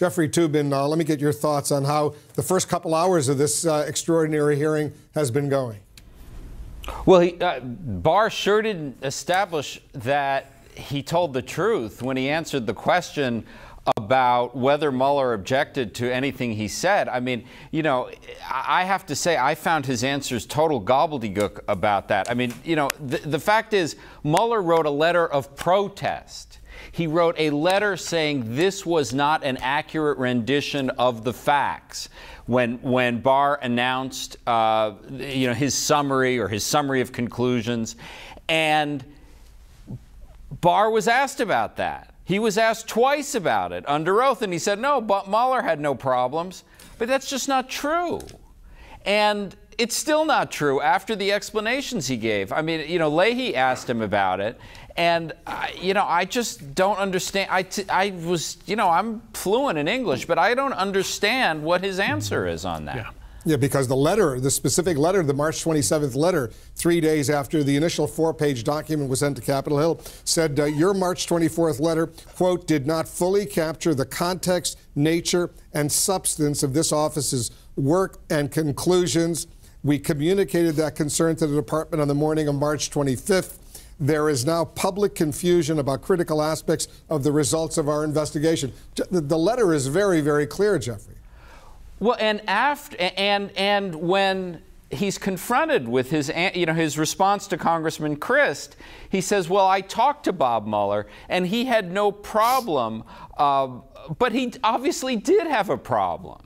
Jeffrey Toobin, uh, let me get your thoughts on how the first couple hours of this uh, extraordinary hearing has been going. Well, he, uh, Barr sure didn't establish that he told the truth when he answered the question about whether Mueller objected to anything he said. I mean, you know, I have to say, I found his answers total gobbledygook about that. I mean, you know, the, the fact is, Mueller wrote a letter of protest. He wrote a letter saying this was not an accurate rendition of the facts. When, when Barr announced, uh, you know, his summary or his summary of conclusions, and Barr was asked about that. He was asked twice about it under oath, and he said, no, but Mueller had no problems. But that's just not true. And it's still not true after the explanations he gave. I mean, you know, Leahy asked him about it, and, I, you know, I just don't understand. I, t- I was, you know, I'm fluent in English, but I don't understand what his answer is on that. Yeah. Yeah, because the letter, the specific letter, the March 27th letter, three days after the initial four page document was sent to Capitol Hill, said uh, your March 24th letter, quote, did not fully capture the context, nature, and substance of this office's work and conclusions. We communicated that concern to the department on the morning of March 25th. There is now public confusion about critical aspects of the results of our investigation. The letter is very, very clear, Jeffrey. Well, and after and and when he's confronted with his you know his response to Congressman Crist, he says, "Well, I talked to Bob Mueller, and he had no problem, uh, but he obviously did have a problem.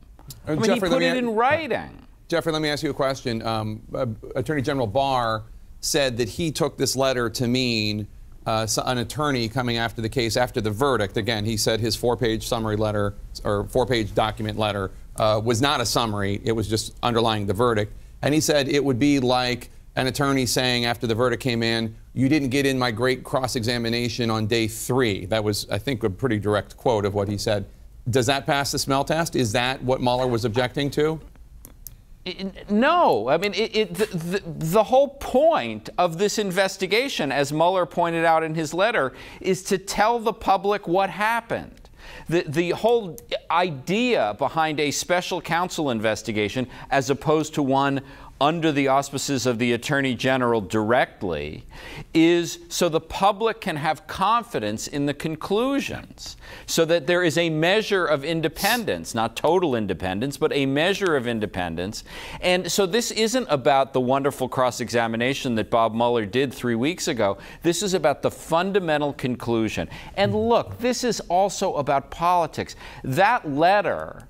I mean, Jeffrey, he put it in writing." Jeffrey, let me ask you a question. Um, uh, Attorney General Barr said that he took this letter to mean uh, an attorney coming after the case after the verdict. Again, he said his four-page summary letter or four-page document letter uh, was not a summary. It was just underlying the verdict. And he said it would be like an attorney saying after the verdict came in, you didn't get in my great cross-examination on day three. That was, I think, a pretty direct quote of what he said. Does that pass the smell test? Is that what Mueller was objecting to? No, I mean, it, it, the, the, whole point of this investigation, as Mueller pointed out in his letter, is to tell the public what happened. The, the whole idea behind a special counsel investigation, as opposed to one under the auspices of the Attorney General directly is so the public can have confidence in the conclusions, so that there is a measure of independence, not total independence, but a measure of independence. And so this isn't about the wonderful cross examination that Bob Mueller did three weeks ago. This is about the fundamental conclusion. And look, this is also about politics. That letter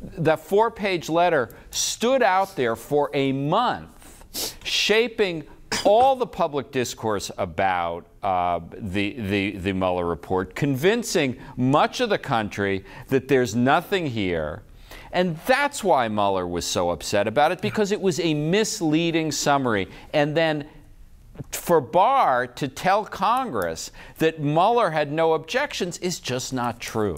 that four page letter stood out there for a month, shaping all the public discourse about uh, the, the, the Mueller report, convincing much of the country that there's nothing here. And that's why Mueller was so upset about it, because it was a misleading summary. And then for Barr to tell Congress that Mueller had no objections is just not true.